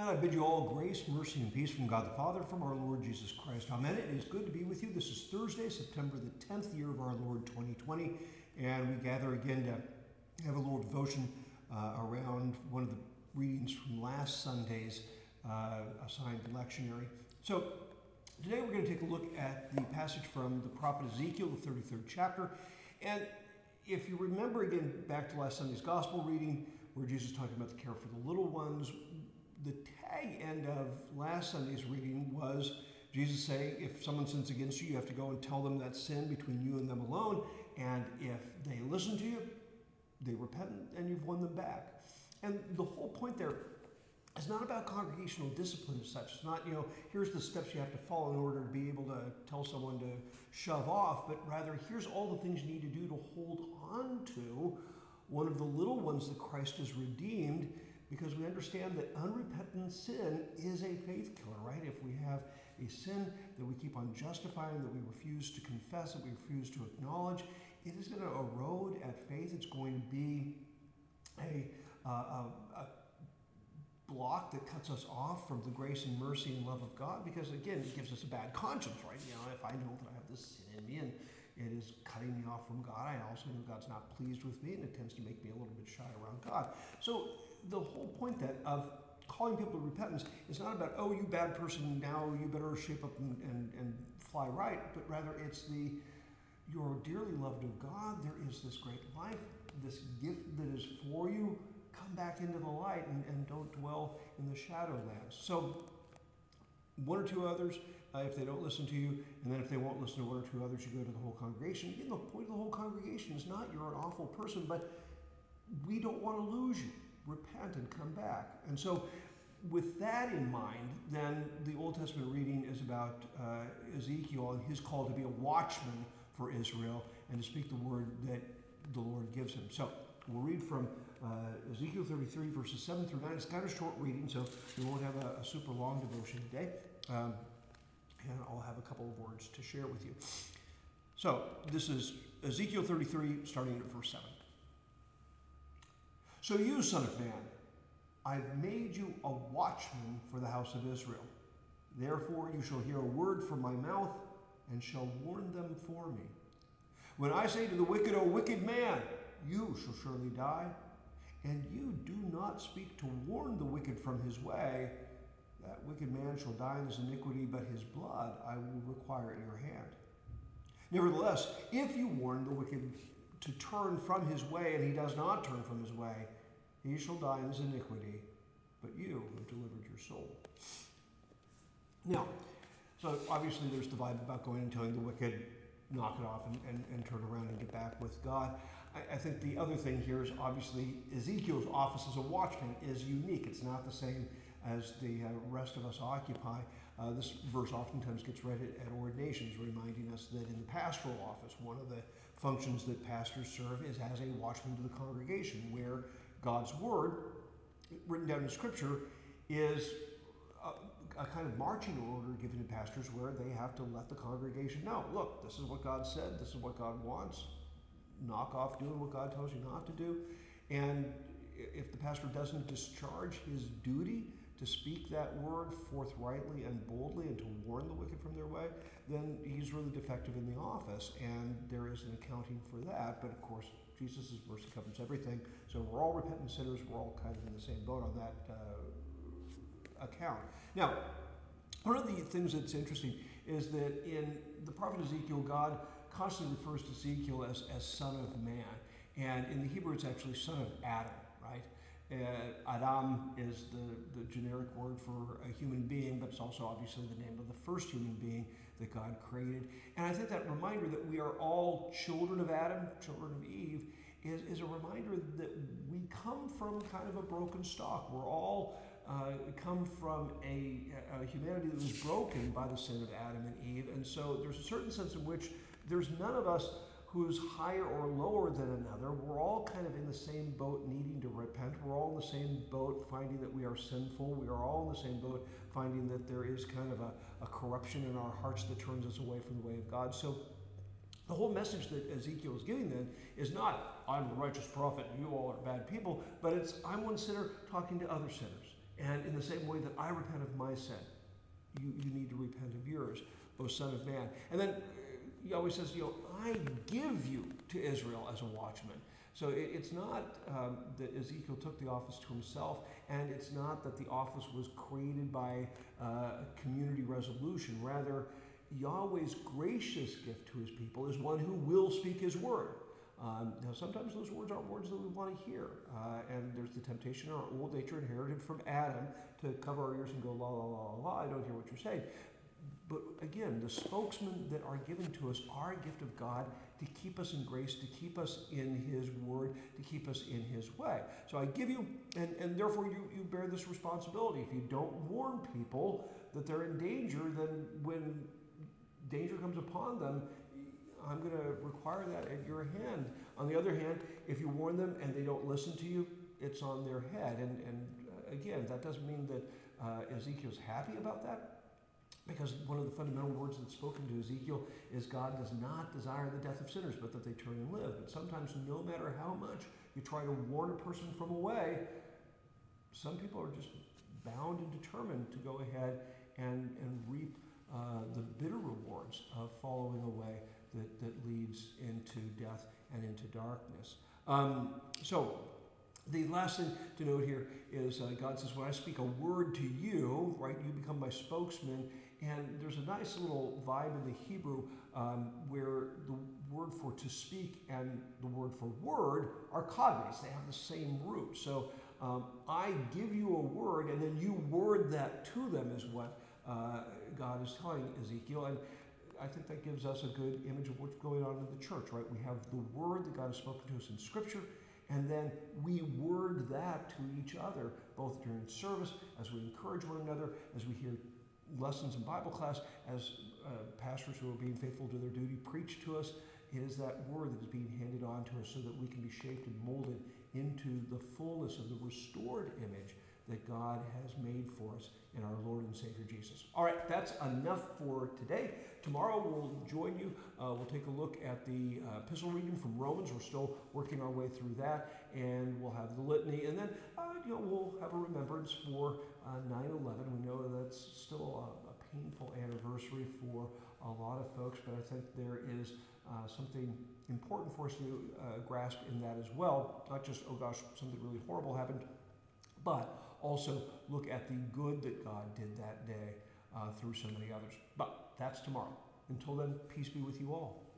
And I bid you all grace, mercy, and peace from God the Father, from our Lord Jesus Christ. Amen. It is good to be with you. This is Thursday, September the 10th year of our Lord 2020, and we gather again to have a little devotion uh, around one of the readings from last Sunday's uh, assigned lectionary. So today we're going to take a look at the passage from the prophet Ezekiel, the 33rd chapter. And if you remember again back to last Sunday's gospel reading, where Jesus talked about the care for the little ones, the tag end of last Sunday's reading was Jesus saying, if someone sins against you, you have to go and tell them that sin between you and them alone. And if they listen to you, they repent and you've won them back. And the whole point there is not about congregational discipline as such. It's not, you know, here's the steps you have to follow in order to be able to tell someone to shove off, but rather here's all the things you need to do to hold on to one of the little ones that Christ has redeemed because we understand that unrepentant sin is a faith killer, right? If we have a sin that we keep on justifying, that we refuse to confess, that we refuse to acknowledge, it is going to erode at faith. It's going to be a, uh, a, a block that cuts us off from the grace and mercy and love of God because, again, it gives us a bad conscience, right? You know, if I know that I have this sin in me and it is cutting me off from God, I also know God's not pleased with me and it tends to make me a little bit shy around God. So the whole point then of calling people to repentance is not about, oh, you bad person, now you better shape up and, and, and fly right, but rather it's the, you're dearly loved of God, there is this great life, this gift that is for you, come back into the light and, and don't dwell in the shadowlands. So one or two others, uh, if they don't listen to you, and then if they won't listen to one or two others, you go to the whole congregation. Again, the point of the whole congregation is not you're an awful person, but we don't want to lose you repent and come back. And so, with that in mind, then the Old Testament reading is about uh, Ezekiel and his call to be a watchman for Israel and to speak the word that the Lord gives him. So, we'll read from uh, Ezekiel 33, verses 7 through 9. It's kind of short reading, so we won't have a, a super long devotion today. Um, and I'll have a couple of words to share with you. So, this is Ezekiel 33, starting at verse 7. So you, son of man, I've made you a watchman for the house of Israel. Therefore you shall hear a word from my mouth and shall warn them for me. When I say to the wicked, O wicked man, you shall surely die, and you do not speak to warn the wicked from his way, that wicked man shall die in his iniquity, but his blood I will require at your hand. Nevertheless, if you warn the wicked to turn from his way, and he does not turn from his way, he shall die in his iniquity, but you have delivered your soul. Now, so obviously there's the vibe about going and telling the wicked, knock it off and, and, and turn around and get back with God. I, I, think the other thing here is obviously Ezekiel's office as a watchman is unique. It's not the same as the uh, rest of us occupy. Uh, this verse oftentimes gets read at, at ordinations, reminding us that in the pastoral office, one of the functions that pastors serve is as a watchman to the congregation, where God's word, written down in Scripture, is a, a, kind of marching order given to pastors where they have to let the congregation know look, this is what God said, this is what God wants. Knock off doing what God tells you not to do. And if the pastor doesn't discharge his duty to speak that word forthrightly and boldly and to warn the wicked from their way, then he's really defective in the office. And there is an accounting for that. But of course, Jesus' mercy covers everything. So we're all repentant sinners. We're all kind of in the same boat on that uh, account. Now, one of the things that's interesting is that in the prophet Ezekiel, God constantly refers to Ezekiel as, as son of man. And in the Hebrew, it's actually son of Adam, Adam is the, the generic word for a human being, but it's also obviously the name of the first human being that God created. And I think that reminder that we are all children of Adam, children of Eve, is, is a reminder that we come from kind of a broken stock. We're all uh, come from a, a, humanity that was broken by the sin of Adam and Eve. And so there's a certain sense in which there's none of us who's higher or lower than another. We're all kind of in the same boat needing to repent. We're all in the same boat finding that we are sinful. We are all in the same boat finding that there is kind of a, a corruption in our hearts that turns us away from the way of God. So the whole message that Ezekiel is giving then is not, I'm a righteous prophet and you all are bad people, but it's, I'm one sinner talking to other sinners. And in the same way that I repent of my sin, you, you need to repent of yours, O Son of Man. And then always says, you know, I give you to Israel as a watchman. So it, it's not um, that Ezekiel took the office to himself, and it's not that the office was created by uh, community resolution. Rather, Yahweh's gracious gift to his people is one who will speak his word. Um, now, sometimes those words aren't words that we want to hear, uh, and there's the temptation in our old nature inherited from Adam to cover our ears and go, la, la, la, la, I don't hear what you're saying. But again, the spokesmen that are given to us are a gift of God to keep us in grace, to keep us in His Word, to keep us in His way. So I give you, and, and therefore you, you bear this responsibility. If you don't warn people that they're in danger, then when danger comes upon them, I'm going to require that at your hand. On the other hand, if you warn them and they don't listen to you, it's on their head. And, and uh, again, that doesn't mean that uh, Ezekiel's happy about that. Because one of the fundamental words that's spoken to Ezekiel is God does not desire the death of sinners, but that they turn and live. But sometimes, no matter how much you try to warn a person from a way, some people are just bound and determined to go ahead and, and reap uh, the bitter rewards of following a way that, that leads into death and into darkness. Um, so, the last thing to note here is uh, God says, When I speak a word to you, right, you become my spokesman. And there's a nice little vibe in the Hebrew um, where the word for to speak and the word for word are cognates. They have the same root. So um, I give you a word, and then you word that to them, is what uh, God is telling Ezekiel. And I think that gives us a good image of what's going on in the church, right? We have the word that God has spoken to us in Scripture, and then we word that to each other, both during service, as we encourage one another, as we hear lessons in Bible class, as uh, pastors who are being faithful to their duty preach to us. It is that word that is being handed on to us so that we can be shaped and molded into the fullness of the restored image that God has made for us in our Lord and Savior Jesus. All right, that's enough for today. Tomorrow we'll join you. Uh, we'll take a look at the uh, epistle reading from Romans. We're still working our way through that, and we'll have the litany, and then uh, you know we'll have a remembrance for 9/11. Uh, we know that's still a, a, painful anniversary for a lot of folks, but I think there is uh, something important for us to uh, grasp in that as well. Not just oh gosh, something really horrible happened, but also look at the good that God did that day uh, through so many others. But that's tomorrow. Until then, peace be with you all.